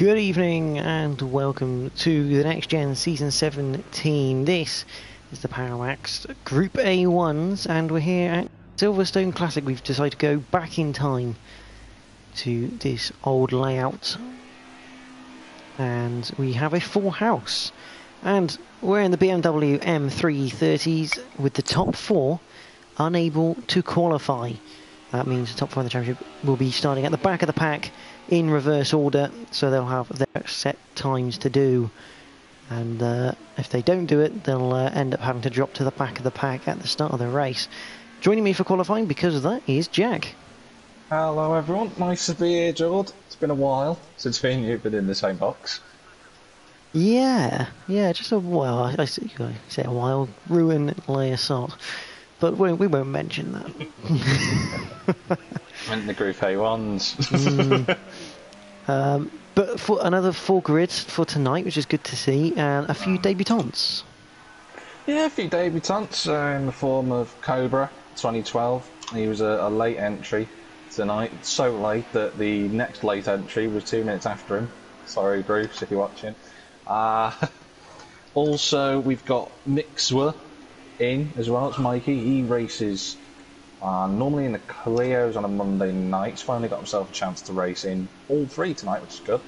Good evening and welcome to the Next Gen Season 17. This is the Paramax Group A1s and we're here at Silverstone Classic. We've decided to go back in time to this old layout and we have a full house and we're in the BMW M3 E30s with the top four unable to qualify. That means the top four in the championship will be starting at the back of the pack in reverse order, so they'll have their set times to do. And uh, if they don't do it, they'll uh, end up having to drop to the back of the pack at the start of the race. Joining me for qualifying because of that is Jack. Hello everyone, nice to be here, George. It's been a while since me and you've been in the same box. Yeah, yeah, just a while. I, I say a while. Ruin, lay assault. But we, we won't mention that. Went the Group A1s. mm. um, but for another four grids for tonight, which is good to see, and a few debutantes. Yeah, a few debutantes uh, in the form of Cobra 2012. He was a, a late entry tonight, so late that the next late entry was two minutes after him. Sorry, Bruce, if you're watching. Uh, also, we've got Mixwer in as well. It's Mikey. He races uh, normally in the Clios on a Monday night. He's finally got himself a chance to race in all three tonight, which is good.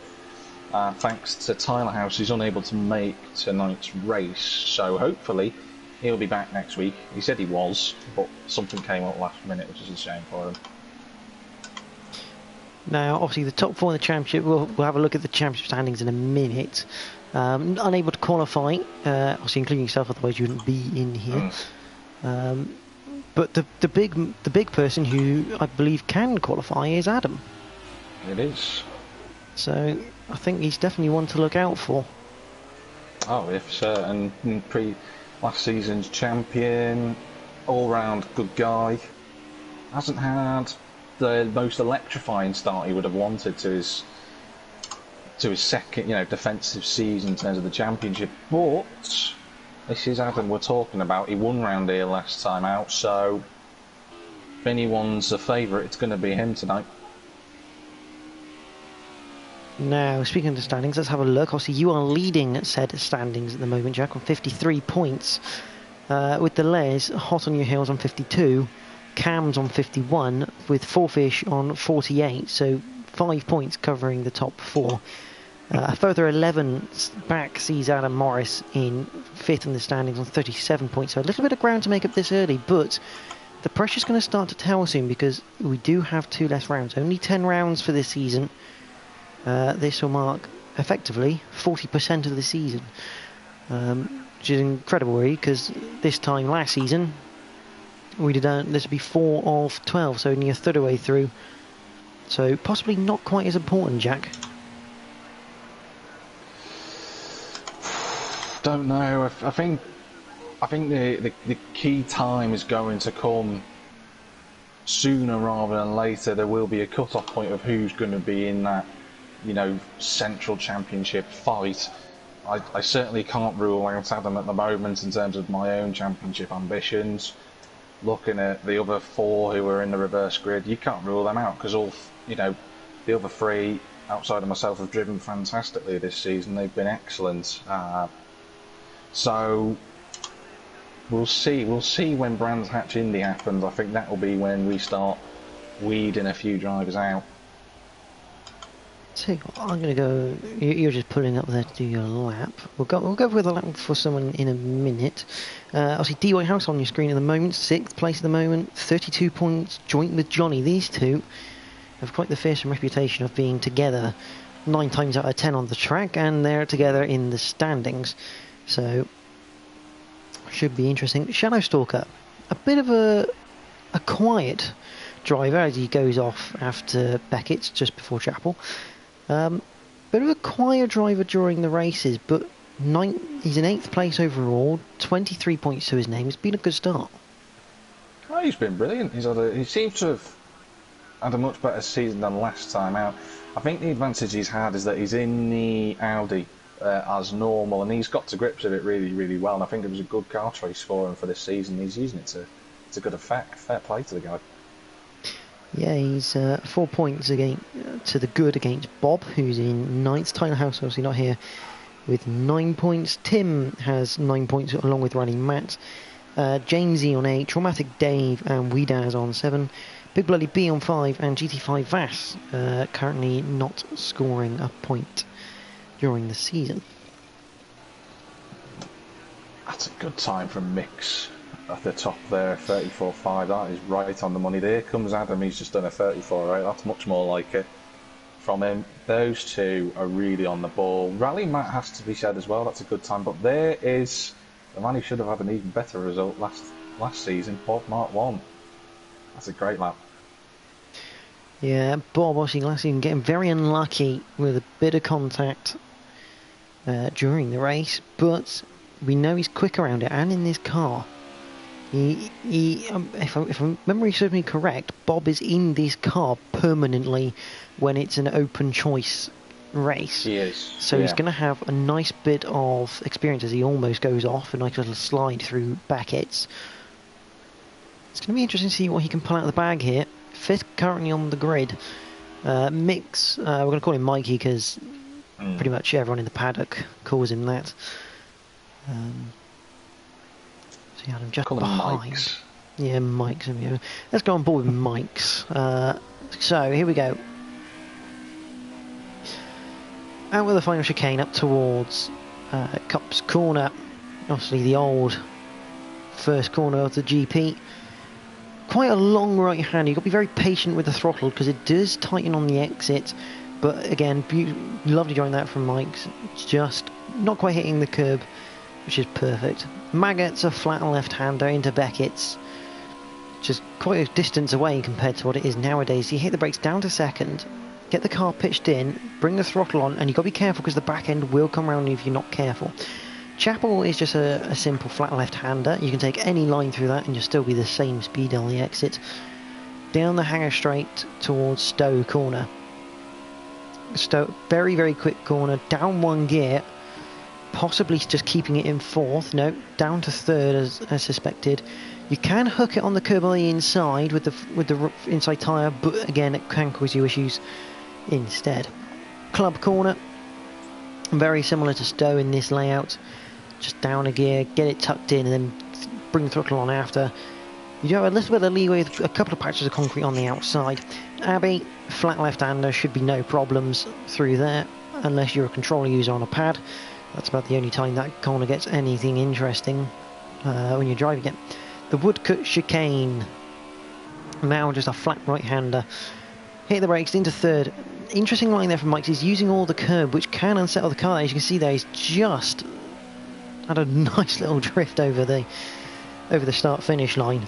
Uh, thanks to Tyler House, he's unable to make tonight's race, so hopefully he'll be back next week. He said he was, but something came up last minute, which is a shame for him. Now, obviously, the top four in the championship, we'll, we'll have a look at the championship standings in a minute. Um, unable to qualify, uh, obviously including yourself, otherwise you wouldn't be in here. Um, but the the big the big person who I believe can qualify is Adam. It is. So I think he's definitely one to look out for. Oh, if so, and pre last season's champion, all round good guy. Hasn't had the most electrifying start he would have wanted to his to his second, you know, defensive season in terms of the championship. But this is Adam we're talking about. He won round here last time out, so if anyone's a favourite, it's going to be him tonight. Now, speaking of the standings, let's have a look. Obviously, you are leading said standings at the moment, Jack, on 53 points. Uh, with the Les hot on your heels on 52, Cam's on 51, with Four Fish on 48. So five points covering the top four. Uh, a further 11 back sees Adam Morris in fifth in the standings on 37 points. So a little bit of ground to make up this early, but the pressure's going to start to tell soon because we do have two less rounds. Only 10 rounds for this season. Uh, this will mark effectively 40% of the season, um, which is incredible, really, because this time last season we did uh, this would be four of 12, so only a third of the way through. So possibly not quite as important, Jack. Don't know. I, think I think the, the, the key time is going to come sooner rather than later. There will be a cut-off point of who's going to be in that, you know, central championship fight. I, I certainly can't rule out Adam at the moment in terms of my own championship ambitions. Looking at the other four who are in the reverse grid, you can't rule them out because all you know, the other three outside of myself have driven fantastically this season. They've been excellent. Uh, so we'll see. We'll see when Brands Hatch Indy happens. I think that will be when we start weeding a few drivers out. So I'm going to go. You're just pulling up there to do your lap. We'll go. We'll go with a lap for someone in a minute. Uh, obviously, D House on your screen at the moment, sixth place at the moment, 32 points, joint with Johnny. These two have quite the fearsome reputation of being together nine times out of ten on the track, and they're together in the standings. So, should be interesting. Shadow Stalker, a bit of a a quiet driver as he goes off after Beckett just before Chapel. Um, bit of a quiet driver during the races, but he's in eighth place overall, 23 points to his name. It's been a good start. Oh, he's been brilliant. He's had a, he seems to have had a much better season than last time out. I think the advantage he's had is that he's in the Audi uh, as normal, and he's got to grips with it really, really well. And I think it was a good car choice for him for this season. He's using it to, to good effect. Fair play to the guy. Yeah, he's uh, four points against to the good against Bob, who's in ninth. Tyler House obviously not here with nine points. Tim has nine points along with running Matt. Uh, Jamesy on eight, Traumatic Dave and Weedaz on seven. Big Bloody B on five and GT5 Vass uh, currently not scoring a point during the season. That's a good time for a mix at the top there, 34.5. That is right on the money. There comes Adam, he's just done a 34, right? That's much more like it from him. Those two are really on the ball. Rally Matt has to be said as well, that's a good time. But there is the man who should have had an even better result last last season, Bob Mark 1. That's a great lap. Yeah, Bob obviously last season getting very unlucky with a bit of contact uh, during the race, but we know he's quick around it and in this car. He, he um, if, I, if my memory serves me correct, Bob is in this car permanently when it's an open choice race. He is. So yeah. he's going to have a nice bit of experience as he almost goes off, a nice little slide through Beckett's. It's going to be interesting to see what he can pull out of the bag here. Fifth currently on the grid. Uh, Mix, uh, we're going to call him Mikey because Mm. pretty much everyone in the paddock calls him that. Um, so you had him just Call him behind. Mikes. Yeah, Mike's. yeah. Let's go on board with Mike's. Uh, so here we go. Out with the final chicane up towards uh, Copse Corner. Obviously, the old first corner of the GP. Quite a long right hand. You've got to be very patient with the throttle because it does tighten on the exit. But again, be- lovely drawing that from Mike's. Just not quite hitting the curb, which is perfect. Maggotts a flat left hander into Beckett's just quite a distance away compared to what it is nowadays. You hit the brakes down to second, get the car pitched in, bring the throttle on, and you've got to be careful because the back end will come around if you're not careful. Chapel is just a, a simple flat left hander. You can take any line through that and you'll still be the same speed on the exit. Down the hangar straight towards Stowe corner. Stowe, very, very quick corner, down one gear, possibly just keeping it in fourth. No, down to third as, as suspected. You can hook it on the curb on the inside with the with the inside tyre, but again it can cause you issues instead. Club corner, very similar to Stowe in this layout. Just down a gear, get it tucked in, and then bring throttle on after. You have a little bit of leeway with a couple of patches of concrete on the outside. Abbey, flat left-hander, should be no problems through there, unless you're a controller user on a pad. That's about the only time that corner gets anything interesting uh, when you're driving it. The Woodcote chicane, now just a flat right-hander. Hit the brakes into third. Interesting line there from Mike's. He's using all the curb, which can unsettle the car. As you can see there, he's just had a nice little drift over the over the start finish line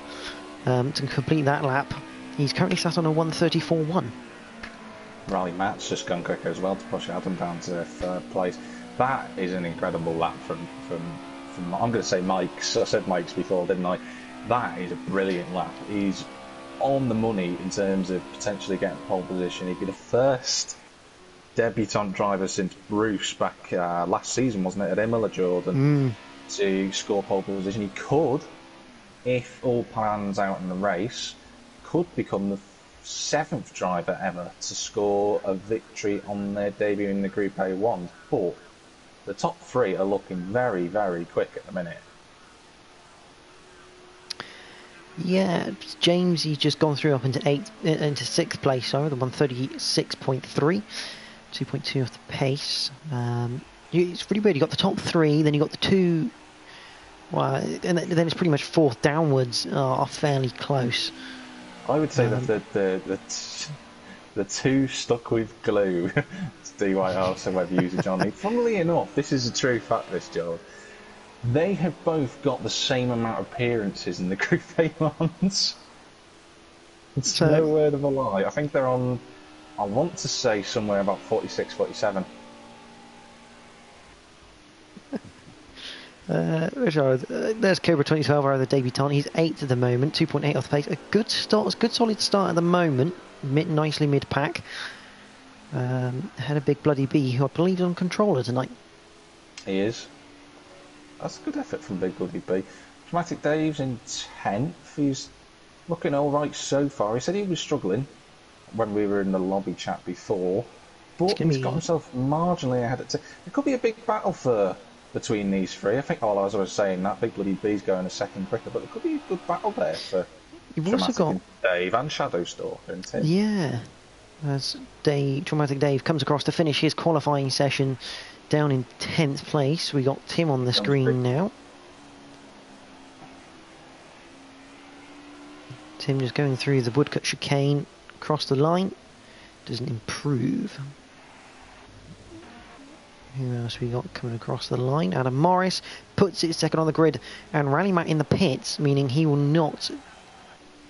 um, to complete that lap. He's currently sat on a 134.1. Rally Matt's just gone quicker as well to push Adam down to third place. That is an incredible lap from from, from I'm going to say Mike's. I said Mike's before, didn't I? That is a brilliant lap. He's on the money in terms of potentially getting pole position. He'd be the first debutant driver since Bruce back uh, last season, wasn't it, at Imola, Jordan, to score pole position. He could, if all plans out in the race, could become the seventh driver ever to score a victory on their debut in the Group A1. But the top three are looking very, very quick at the minute. Yeah, James, he's just gone through up into eighth, uh, into sixth place. Sorry, the 136.3, 2.2 off the pace. Um, it's pretty weird. You got the top three, then you got the two. Well, and then it's pretty much fourth downwards are, are fairly close. I would say Um, that the the, the, t- the two stuck with glue, DYR do White House and web user Johnny. Funnily enough, this is a true fact, this Joe. They have both got the same amount of appearances in the Group ones. It's So- no word of a lie. I think they're on, I want to say somewhere about 46, 47. Uh, uh, there's Cobra 2012, our other debutant. He's eighth at the moment, 2.8 off the pace. A good start, a good solid start at the moment. Mid, nicely mid pack. Um, had a big bloody B, who I believe is on controller tonight. He is. That's a good effort from Big Bloody B. Traumatic Dave's in 10th. He's looking alright so far. He said he was struggling when we were in the lobby chat before. But he's got himself marginally ahead. Of t- it could be a big battle for between these three. I think, as I was saying, that Big Bloody B's going a second quicker, but there could be a good battle there for You've also got Dave and Shadowstalker and Tim. Yeah, as Dave, Traumatic Dave comes across to finish his qualifying session down in 10th place. We got Tim on the screen now. Tim just going through the Woodcote chicane, across the line, doesn't improve. Who else we got coming across the line? Adam Morris puts it second on the grid, and Rally Matt in the pits, meaning he will not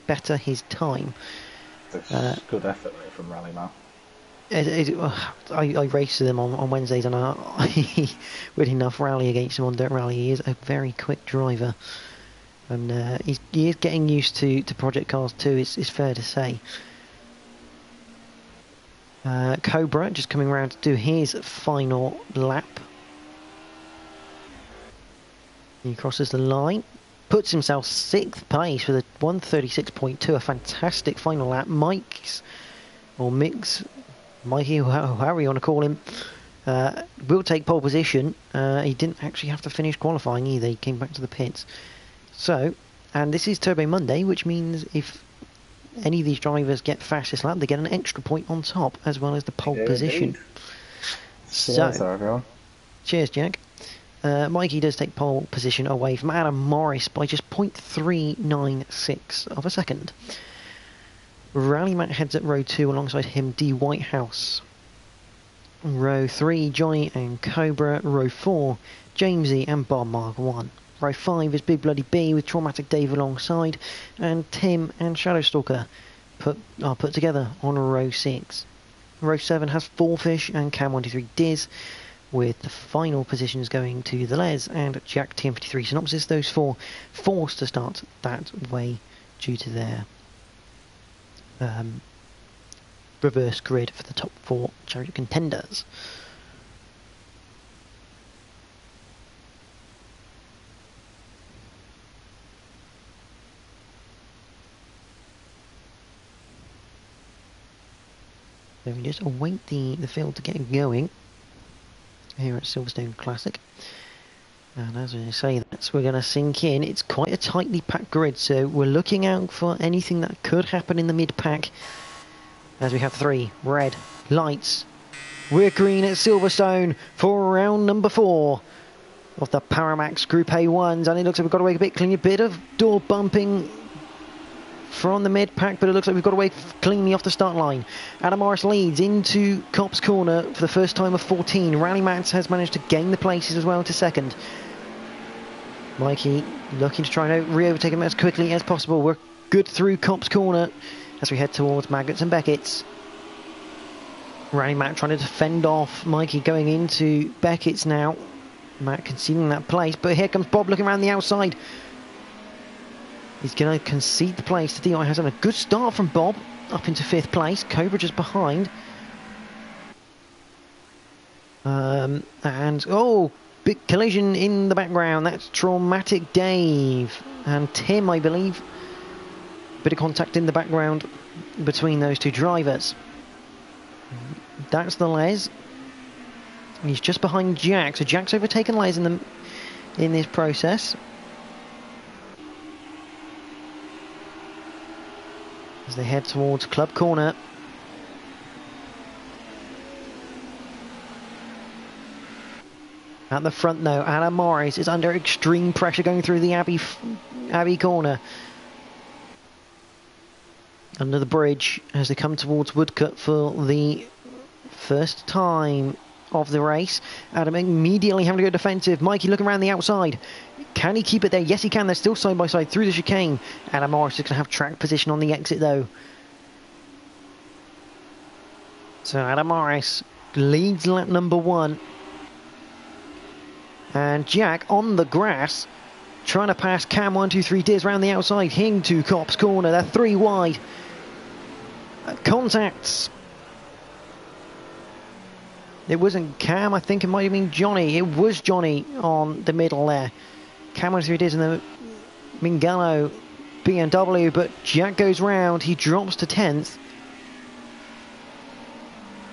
better his time. Uh, good effort from Rally Matt. It, it, uh, I, I race with him on, on Wednesdays, and I, with enough rally against him on dirt rally, he is a very quick driver and uh, he's, he is getting used to, to Project Cars too. It's, it's fair to say. Uh, Cobra just coming around to do his final lap. He crosses the line, puts himself sixth place with a 136.2, a fantastic final lap. Mike's, or Mix, Mikey, however you want to call him, uh, will take pole position. Uh, he didn't actually have to finish qualifying either, he came back to the pits. So, and this is Turbo Monday, which means if any of these drivers get fastest lap, they get an extra point on top, as well as the pole yeah, position. So, cheers, Jack. Uh, Mikey does take pole position away from Adam Morris by just 0.396 of a second. Rally Matt heads at row 2 alongside him, D. Whitehouse. Row 3, Johnny and Cobra. Row 4, Jamesy and Bob Mark 1. Row 5 is Big Bloody B with Traumatic Dave alongside, and Tim and Shadowstalker put, are put together on row 6. Row 7 has Fourfish and Cam123 Diz, with the final positions going to the Les and Jack TM53 Synopsis. Those four forced to start that way due to their um, reverse grid for the top four chariot contenders. We just await the, the field to get going here at Silverstone Classic. And as I say that, we're going to sink in. It's quite a tightly packed grid, so we're looking out for anything that could happen in the mid-pack. As we have three red lights. We're green at Silverstone for round number four of the Paramax Group A1s. And it looks like we've got away a bit clean. A bit of door bumping from the mid pack, but it looks like we've got away cleanly off the start line. Adam Morris leads into Copse Corner for the first time of 14. Rally Mats has managed to gain the places as well to second. Mikey looking to try and re-overtake him as quickly as possible. We're good through Copse Corner as we head towards Maggotts and Beckett's. Rally Matt trying to defend off Mikey going into Beckett's now. Matt conceding that place, but here comes Bob looking around the outside. He's going to concede the place to DI. Has had a good start from Bob up into fifth place. Cobra just behind. Um, and, oh, big collision in the background. That's Traumatic Dave. And Tim, I believe. Bit of contact in the background between those two drivers. That's the Les. He's just behind Jack. So Jack's overtaken Les in the in this process. As they head towards Club Corner. At the front though, Adam Morris is under extreme pressure going through the Abbey, Abbey corner. Under the bridge as they come towards Woodcote for the first time of the race. Adam immediately having to go defensive. Mikey looking around the outside. Can he keep it there? Yes, he can. They're still side by side through the chicane. Adam Morris is going to have track position on the exit, though. So Adam Morris leads lap number one. And Jack on the grass, trying to pass Cam 123 Diz around the outside. Hing to Copse corner. They're three wide. Contacts. It wasn't Cam, I think it might have been Johnny. It was Johnny on the middle there. Cameron who it is in the Mingano BMW, but Jack goes round, he drops to 10th.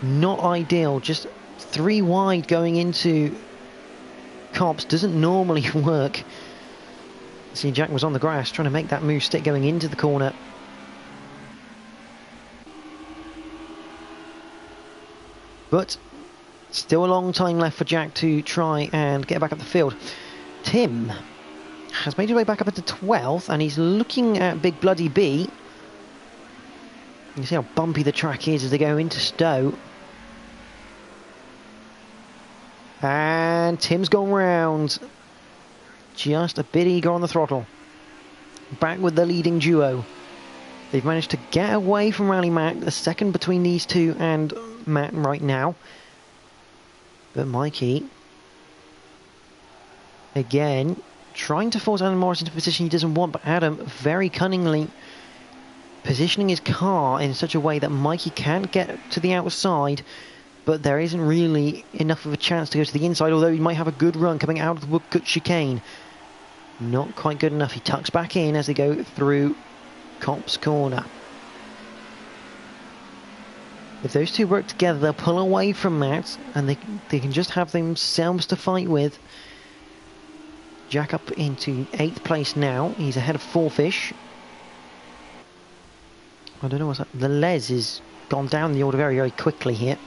Not ideal, just three wide going into Copse doesn't normally work. See, Jack was on the grass trying to make that move stick going into the corner. But still a long time left for Jack to try and get back up the field. Tim has made his way back up into 12th and he's looking at Big Bloody B. You see how bumpy the track is as they go into Stowe. And Tim's gone round. Just a bit eager on the throttle. Back with the leading duo. They've managed to get away from Rally Matt, the second between these two and Matt right now. But Mikey, again, trying to force Adam Morris into a position he doesn't want, but Adam very cunningly positioning his car in such a way that Mikey can't get to the outside, but there isn't really enough of a chance to go to the inside, although he might have a good run coming out of the Woodcote chicane. Not quite good enough. He tucks back in as they go through Copse Corner. If those two work together, they'll pull away from Matt, and they, they can just have themselves to fight with. Jack up into 8th place now. He's ahead of Four Fish. I don't know what's up. The Les is gone down the order very, very quickly here.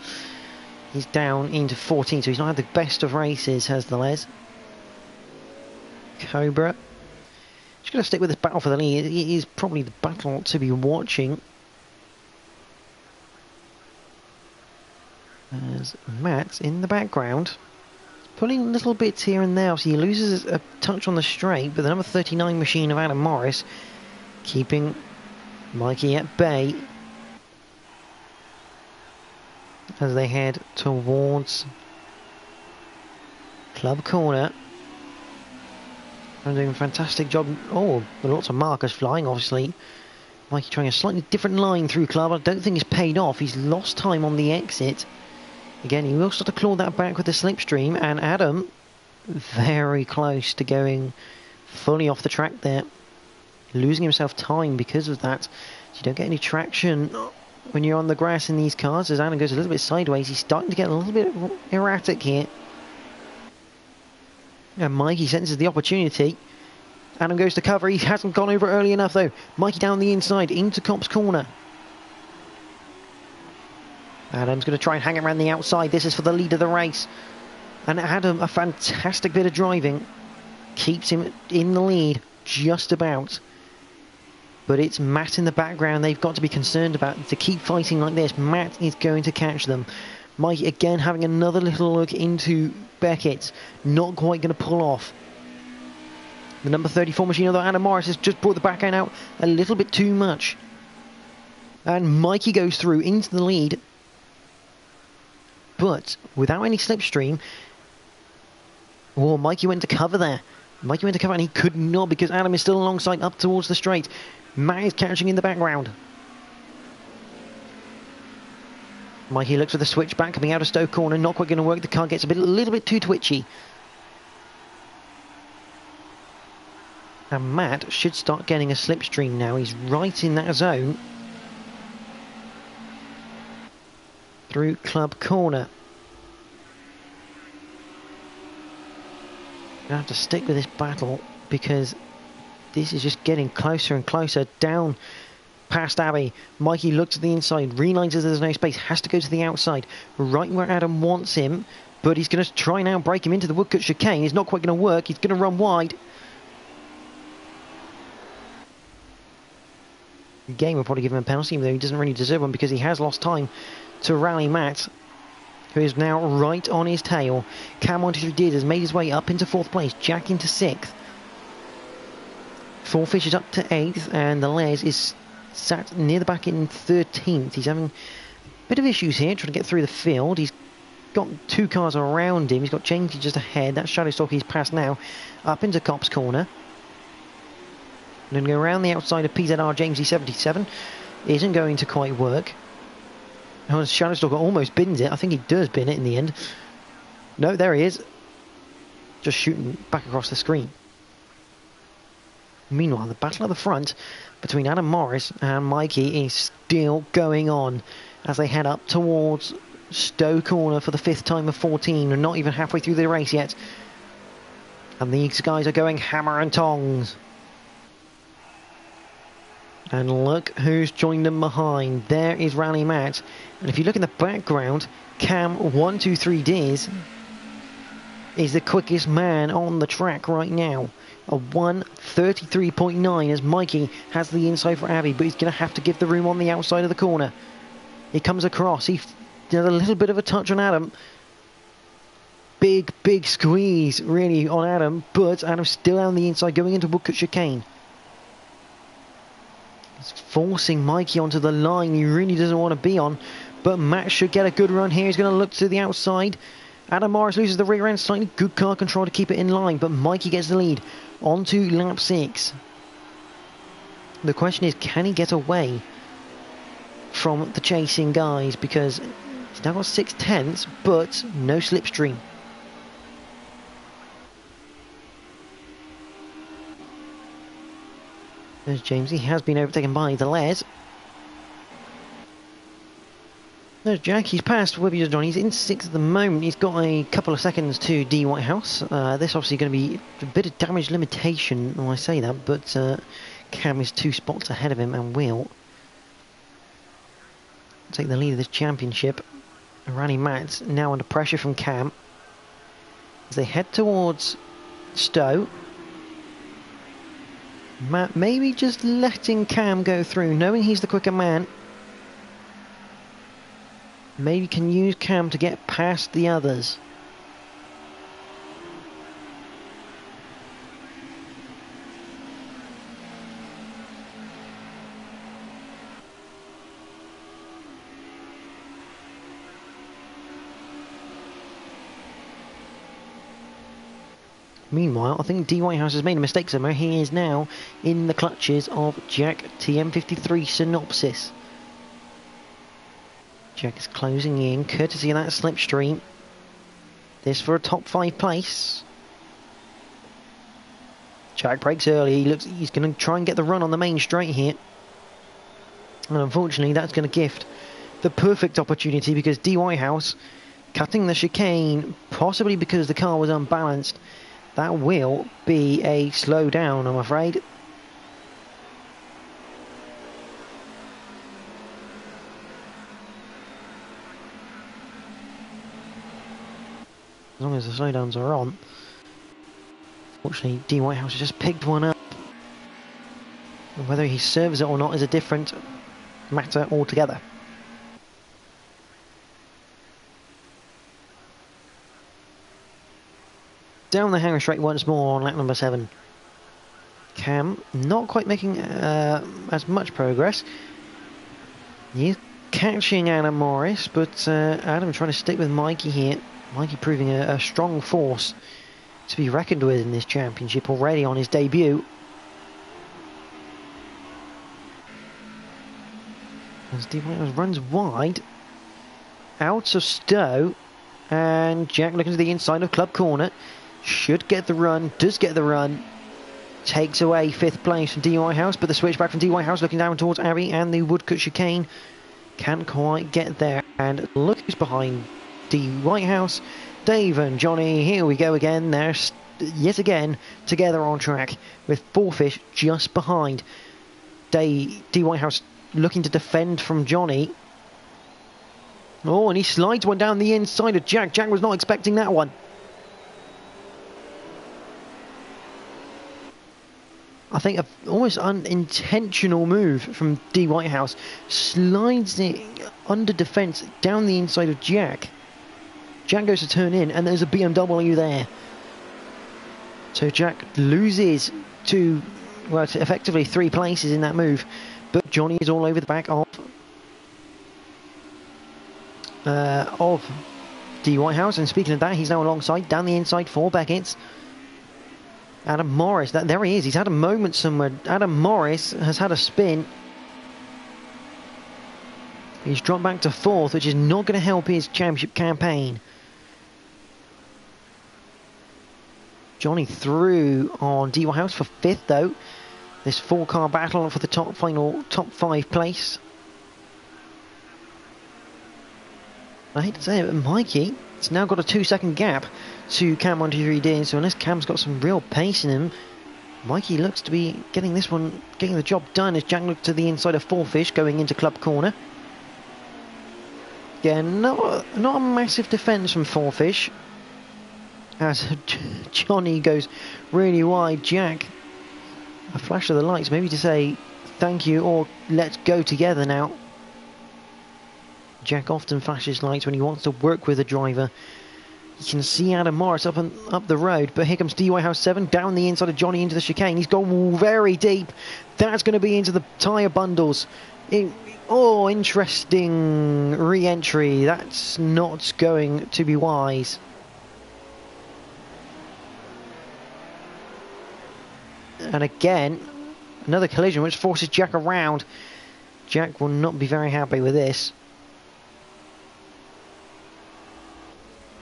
He's down into 14, so he's not had the best of races, has the Les. Cobra. Just going to stick with this battle for the lead. It is probably the battle to be watching. As Matt's in the background. Pulling little bits here and there, so he loses a touch on the straight, but the number 39 machine of Adam Morris keeping Mikey at bay as they head towards Club Corner. I'm doing a fantastic job. Oh, lots of markers flying, obviously. Mikey trying a slightly different line through Club. I don't think it's paid off. He's lost time on the exit. Again, he will start to claw that back with the slipstream, and Adam very close to going fully off the track there. Losing himself time because of that. So you don't get any traction when you're on the grass in these cars. As Adam goes a little bit sideways, he's starting to get a little bit erratic here. And Mikey senses the opportunity. Adam goes to cover. He hasn't gone over early enough though. Mikey down the inside into Copse corner. Adam's going to try and hang around the outside. This is for the lead of the race. And Adam, a fantastic bit of driving, keeps him in the lead just about. But it's Matt in the background they've got to be concerned about. To keep fighting like this, Matt is going to catch them. Mike again having another little look into Beckett. Not quite going to pull off. The number 34 machine, although Adam Morris has just brought the back end out a little bit too much. And Mikey goes through into the lead but without any slipstream, oh, Mikey went to cover there. Mikey went to cover and he could not because Adam is still alongside up towards the straight. Matt is catching in the background. Mikey looks for the switchback coming out of Stowe corner, not quite going to work. The car gets a, bit, a little bit too twitchy. And Matt should start getting a slipstream now. He's right in that zone. Through club corner. I have to stick with this battle because this is just getting closer and closer down past Abbey. Mikey looks at the inside, realizes there's no space, has to go to the outside, right where Adam wants him, but he's going to try now and break him into the Woodcote chicane. It's not quite going to work. He's going to run wide. Game will probably give him a penalty, even though he doesn't really deserve one because he has lost time to rally Matt, who is now right on his tail. Cam 123 has made his way up into fourth place, Jack into sixth. Four is up to eighth, and the Les is sat near the back in 13th. He's having a bit of issues here, trying to get through the field. He's got two cars around him. He's got Jamesy just ahead. That's Shadowstalker he's passed now, up into Copse corner. And then go around the outside of PZR Jamesy 77. Isn't going to quite work. Oh, Shadowstalker almost bins it. I think he does bin it in the end. No, there he is. Just shooting back across the screen. Meanwhile, the battle at the front between Adam Morris and Mikey is still going on as they head up towards Stowe corner for the fifth time of 14. We're not even halfway through the race yet. And these guys are going hammer and tongs. And look who's joined them behind. There is Rally Matt. And if you look in the background, Cam 123Ds is the quickest man on the track right now. A 133.9 as Mikey has the inside for Abbey, but he's going to have to give the room on the outside of the corner. He comes across. He does a little bit of a touch on Adam. Big, big squeeze, really, on Adam, but Adam's still on the inside going into Woodcote chicane. Forcing Mikey onto the line he really doesn't want to be on, but Matt should get a good run here. He's going to look to the outside. Adam Morris loses the rear end slightly. Good car control to keep it in line, but Mikey gets the lead. On to lap six. The question is, can he get away from the chasing guys? Because he's now got six tenths, but no slipstream. There's James. He has been overtaken by the Les. There's Jack, he's passed Webby John. He's in sixth at the moment. He's got a couple of seconds to D Whitehouse. Uh, this obviously going to be a bit of damage limitation when I say that, but uh, Cam is two spots ahead of him and will take the lead of this championship. Rally Matt now under pressure from Cam as they head towards Stowe. Matt maybe just letting Cam go through, knowing he's the quicker man. Maybe can use Cam to get past the others. Meanwhile, I think D. Whitehouse has made a mistake somewhere. He is now in the clutches of Jack TM53 Synopsis. Jack is closing in, courtesy of that slipstream. This for a top five place. Jack brakes early. He looks. He's going to try and get the run on the main straight here. And unfortunately, that's going to gift the perfect opportunity because D. Whitehouse cutting the chicane, possibly because the car was unbalanced. That will be a slow down, I'm afraid. As long as the slowdowns are on. Fortunately, D. Whitehouse has just picked one up. whether he serves it or not is a different matter altogether. Down the hangar straight once more on lap number 7. Cam not quite making uh, as much progress. He's catching Adam Morris, but uh, Adam trying to stick with Mikey here. Mikey proving a, a strong force to be reckoned with in this championship already on his debut. As D runs wide, out of Stowe, and Jack looking to the inside of Club Corner, should get the run, does get the run, takes away fifth place from D House, but the switch back from D House looking down towards Abbey and the Woodcote chicane can't quite get there, and look who's behind D. Whitehouse, Dave and Johnny. Here we go again. They're yet again together on track with Four Fish just behind. D. D. Whitehouse looking to defend from Johnny. Oh, and he slides one down the inside of Jack. Jack was not expecting that one. I think a almost unintentional move from D. Whitehouse slides it under defence down the inside of Jack. Jack goes to turn in, and there's a BMW there. So Jack loses two, well, effectively three places in that move. But Johnny is all over the back of uh, of D. Whitehouse. And speaking of that, he's now alongside, down the inside for Beckett's. Adam Morris, that, there he is. He's had a moment somewhere. Adam Morris has had a spin. He's dropped back to fourth, which is not going to help his championship campaign. Johnny through on D House for fifth though. This four car battle for the top final top five place. I hate to say it, but Mikey has now got a two second gap to Cam 123D, so unless Cam's got some real pace in him, Mikey looks to be getting this one, getting the job done as Jack looks to the inside of Fourfish going into club corner. Again, not, not a massive defence from Fourfish. As Johnny goes really wide, Jack, a flash of the lights, maybe to say thank you or let's go together now. Jack often flashes lights when he wants to work with a driver. You can see Adam Morris up and up the road, but here comes DY House 7 down the inside of Johnny into the chicane. He's gone very deep. That's going to be into the tyre bundles. It, oh, interesting re entry. That's not going to be wise. And again, another collision which forces Jack around. Jack will not be very happy with this.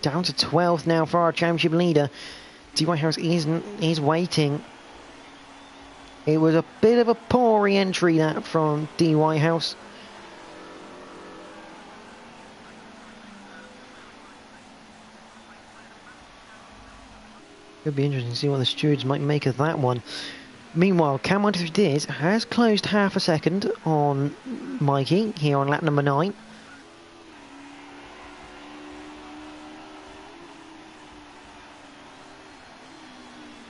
Down to 12th now for our championship leader. DY Harris is, is waiting. It was a bit of a poor re-entry that from DY House. Could be interesting to see what the stewards might make of that one. Meanwhile, Cam 123 has closed half a second on Mikey here on lap number 9.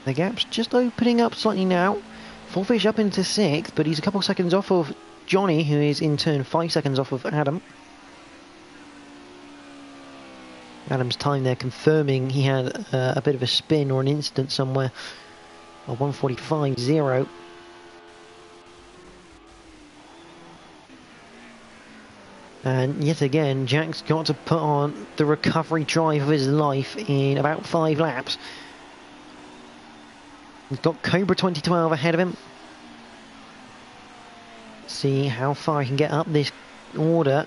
The gap's just opening up slightly now. Fourfish up into 6th, but he's a couple of seconds off of Johnny, who is in turn 5 seconds off of Adam. Adam's time there confirming he had uh, a bit of a spin or an incident somewhere. A 145.0. And yet again, Jack's got to put on the recovery drive of his life in about five laps. He's got Cobra 2012 ahead of him. See how far he can get up this order.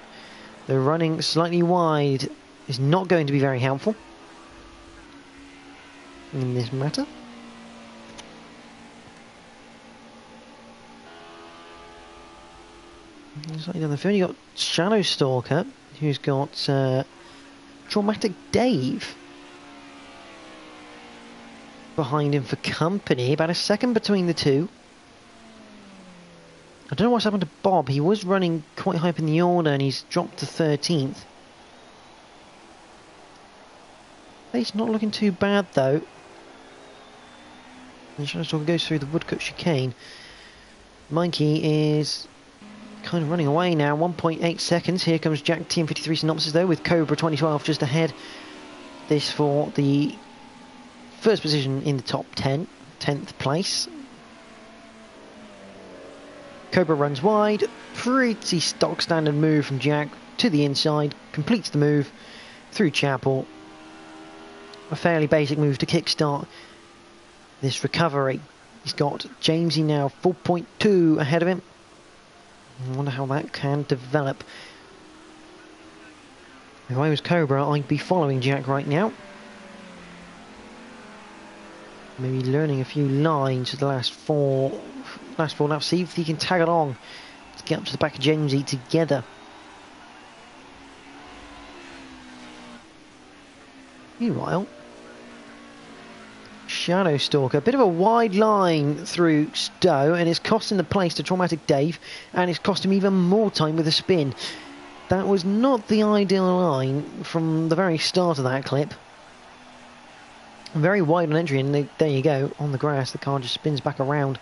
They're running slightly wide is not going to be very helpful in this matter. Slightly down the field, you got Shadow Stalker, who's got uh, Traumatic Dave behind him for company. About a second between the two. I don't know what's happened to Bob. He was running quite high up in the order and he's dropped to 13th. He's not looking too bad though. And Shadow goes through the Woodcote chicane. Mikey is kind of running away now. 1.8 seconds. Here comes Jack TM53 Synopsis though with Cobra 2012 just ahead. This for the first position in the top 10, 10th place. Cobra runs wide. Pretty stock standard move from Jack to the inside. Completes the move through Chapel a fairly basic move to kickstart this recovery. He's got Jamesy now 4.2 ahead of him. I wonder how that can develop. If I was Cobra, I'd be following Jack right now. Maybe learning a few lines for the last four, last four laps. See if he can tag along to get up to the back of Jamesy together. Meanwhile, Shadowstalker, a bit of a wide line through Stowe, and it's costing the place to Traumatic Dave, and it's cost him even more time with a spin. That was not the ideal line from the very start of that clip. Very wide on entry, and they, there you go, on the grass, the car just spins back around.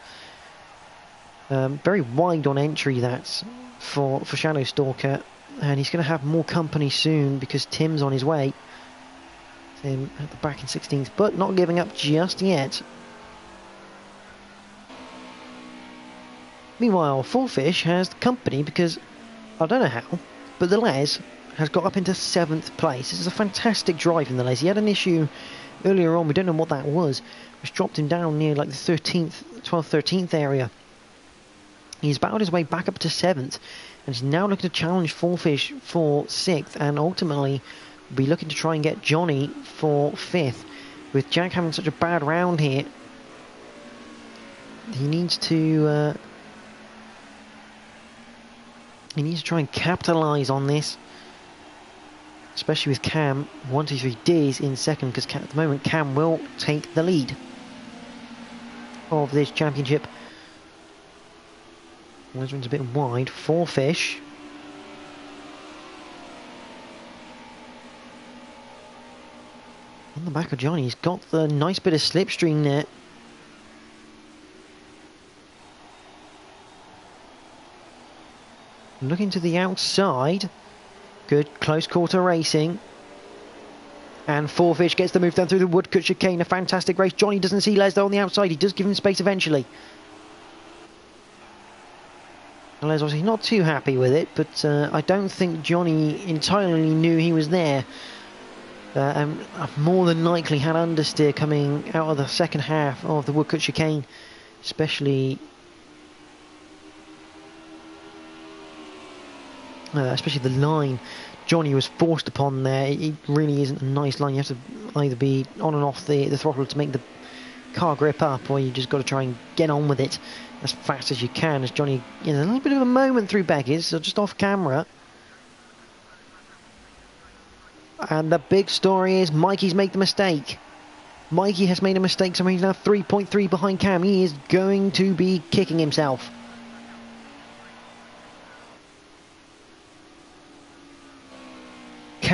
Um, very wide on entry, that's for, for Shadowstalker, and he's going to have more company soon because Tim's on his way him at the back in 16th, but not giving up just yet. Meanwhile, Fourfish has company because, I don't know how, but the Les has got up into 7th place. This is a fantastic drive in the Les. He had an issue earlier on, we don't know what that was, which dropped him down near like the 13th, 12th, 13th area. He's battled his way back up to 7th, and he's now looking to challenge Fourfish for 6th, and ultimately be looking to try and get Johnny for fifth. With Jack having such a bad round here, he needs to uh, he needs to try and capitalise on this. Especially with Cam, 1, 2, 3 D's in second, because at the moment Cam will take the lead of this championship. This one's a bit wide, four fish. On the back of Johnny, he's got the nice bit of slipstream there. Looking to the outside. Good close quarter racing. And Fourfish gets the move down through the Woodcote chicane. A fantastic race. Johnny doesn't see Les though on the outside. He does give him space eventually. And Les obviously not too happy with it, but uh, I don't think Johnny entirely knew he was there. Uh, and more than likely had understeer coming out of the second half of the Woodcote chicane, especially uh, especially the line Johnny was forced upon there. It really isn't a nice line. You have to either be on and off the, the throttle to make the car grip up, or you just got to try and get on with it as fast as you can. As Johnny, you know, a little bit of a moment through Becky's, so just off camera. And the big story is Mikey's made the mistake. Mikey has made a mistake, so he's now 3.3 behind Cam. He is going to be kicking himself.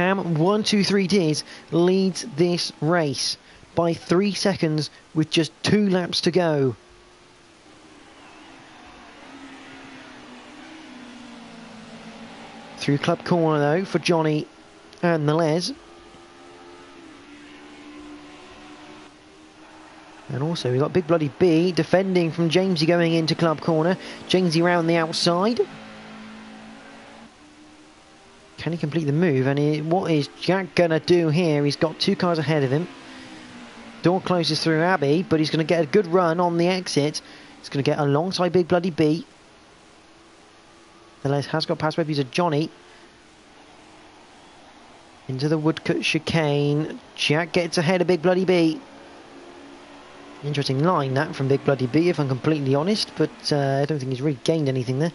Cam 123Ds leads this race by three seconds with just two laps to go. Through club corner though for Johnny and the Les. And also we've got Big Bloody B defending from Jamesy going into club corner. Jamesy round the outside. Can he complete the move? And he, what is Jack going to do here? He's got two cars ahead of him. Door closes through Abbey, but he's going to get a good run on the exit. He's going to get alongside Big Bloody B. The Les has got past Webby's of Johnny. Into the Woodcote chicane. Jack gets ahead of Big Bloody B. Interesting line that from Big Bloody B, if I'm completely honest, but uh, I don't think he's really gained anything there.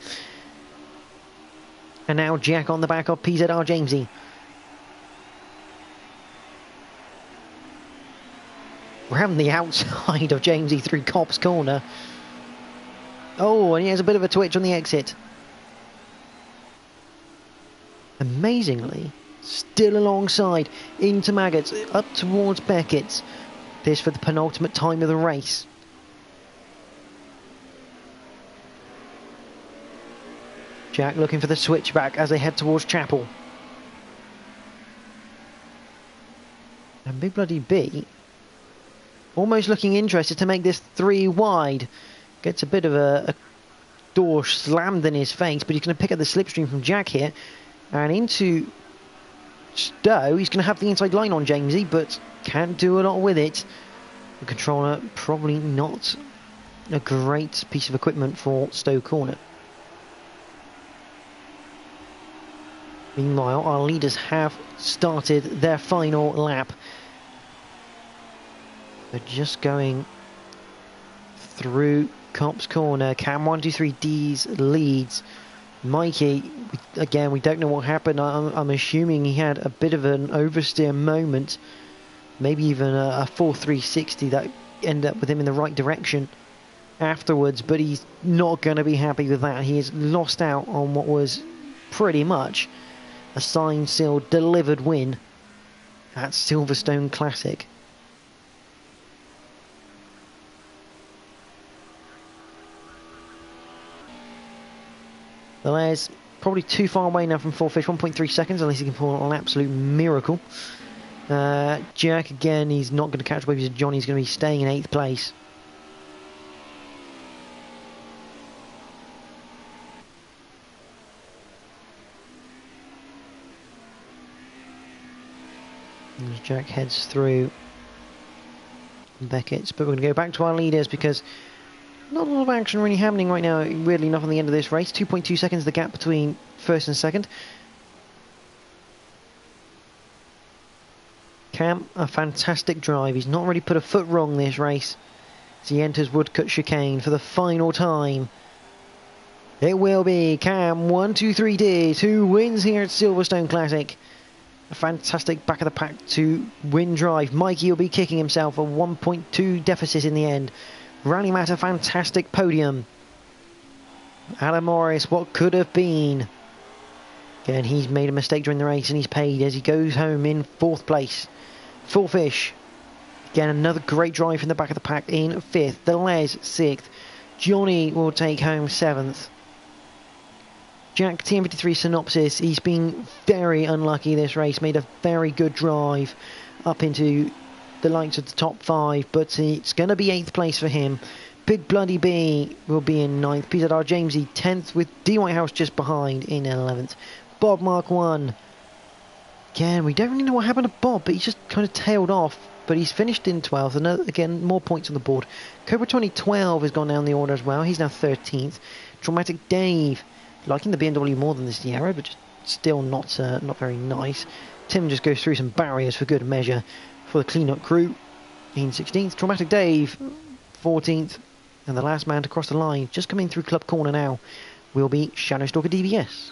And now Jack on the back of PZR Jamesy. Round the outside of Jamesy through Copse Corner. Oh, and he has a bit of a twitch on the exit. Amazingly, still alongside into Maggotts, up towards Beckett's. This for the penultimate time of the race. Jack looking for the switchback as they head towards Chapel. And Big Bloody B almost looking interested to make this three wide. Gets a bit of a, a door slammed in his face, but he's going to pick up the slipstream from Jack here. And into Stowe, he's going to have the inside line on Jamesy, but can't do a lot with it. The controller probably not a great piece of equipment for Stowe Corner. Meanwhile, our leaders have started their final lap. They're just going through Copse Corner. Cam 123D's leads. Mikey, again, we don't know what happened. I'm, I'm, assuming he had a bit of an oversteer moment. Maybe even a, a 4-360 that ended up with him in the right direction afterwards. But he's not going to be happy with that. He has lost out on what was pretty much a signed, sealed, delivered win at Silverstone Classic. The layer's probably too far away now from four fish, 1.3 seconds, unless he can pull an absolute miracle. Uh, Jack, again, he's not going to catch waves. Johnny's going to be staying in 8th place. Jack heads through Beckett's, but we're going to go back to our leaders because not a lot of action really happening right now, weirdly enough, on the end of this race. 2.2 seconds the gap between first and second. Cam, a fantastic drive. He's not really put a foot wrong this race as he enters Woodcote Chicane for the final time. It will be Cam 123D who wins here at Silverstone Classic A fantastic back of the pack to win drive. Mikey will be kicking himself a 1.2 deficit in the end. Rally Matt a fantastic podium. Adam Morris, what could have been? Again, he's made a mistake during the race and he's paid as he goes home in fourth place. Full fish. Again, another great drive from the back of the pack in fifth. Delez sixth. Johnny will take home seventh. Jack TM53 synopsis. He's been very unlucky this race. Made a very good drive up into the likes of the top five, but it's going to be eighth place for him. Big Bloody B will be in ninth. Peter R. Jamesy tenth, with D Whitehouse just behind in eleventh. Bob Mark one. Again, we don't really know what happened to Bob, but he's just kind of tailed off. But he's finished in 12th, and uh, again, more points on the board. Cobra 2012 has gone down the order as well. He's now 13th. Traumatic Dave, liking the BMW more than the Sierra, but still not uh, not very nice. Tim just goes through some barriers for good measure for the cleanup crew. In 16th, Traumatic Dave, 14th, and the last man to cross the line, just coming through Club Corner now, will be Shadowstalker DVS.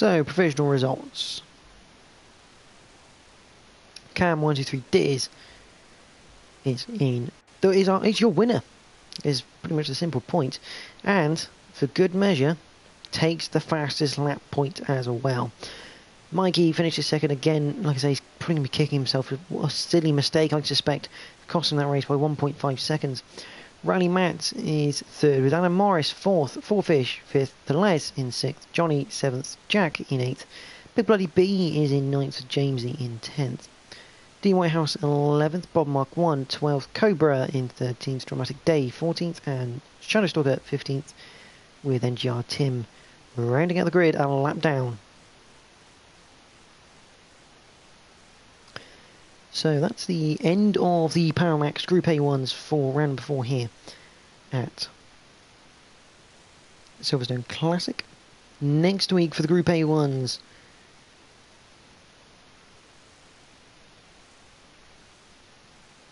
So, provisional results. Cam 123 Diz is in. Is our, it's your winner. Is pretty much the simple point. And, for good measure, takes the fastest lap point as well. Mikey finishes second again. Like I say, he's probably be kicking himself. What a silly mistake, I suspect. Costing that race by 1.5 seconds. Rally Matt is third, with Adam Morris fourth, Four Fish fifth, Les in sixth, Johnny seventh, Jack in eighth, Big Bloody B is in ninth, Jamesy in tenth. D Whitehouse 11th, Bob Mark 1, 12th, Cobra in 13th, Traumatic Dave 14th, and Shadowstalker 15th, with NGR Tim rounding out the grid a lap down. So that's the end of the Paramax Group A ones for round before here at Silverstone Classic. Next week for the Group A ones.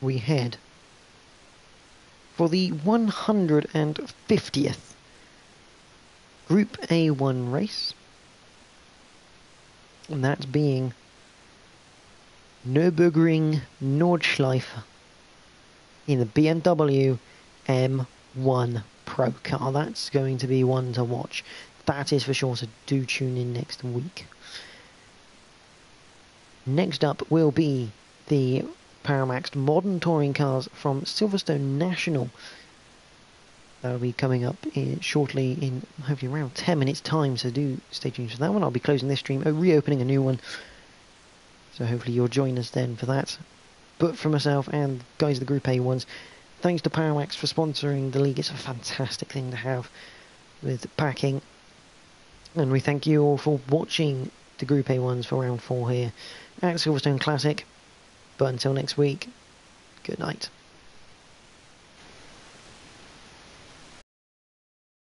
We head for the 150th Group A1 race. And that's being Nürburgring Nordschleife in the BMW M1 Pro car. That's going to be one to watch. That is for sure, so do tune in next week. Next up will be the Paramax modern touring cars from Silverstone National. That'll be coming up in, shortly in hopefully around 10 minutes time, so do stay tuned for that one. I'll be closing this stream, uh, reopening a new one so hopefully you'll join us then for that. But for myself and guys the Group A ones, thanks to Paramax for sponsoring the league. It's a fantastic thing to have with packing. And we thank you all for watching the Group A ones for round four here at Silverstone Classic. But until next week, good night.